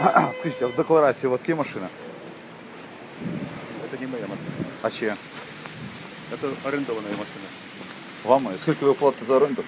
А, Скажіть, а в декларації у вас є машина? Это не моя машина. А ще? Это арендованная машина. Вам? Скільки ви платите за оренду?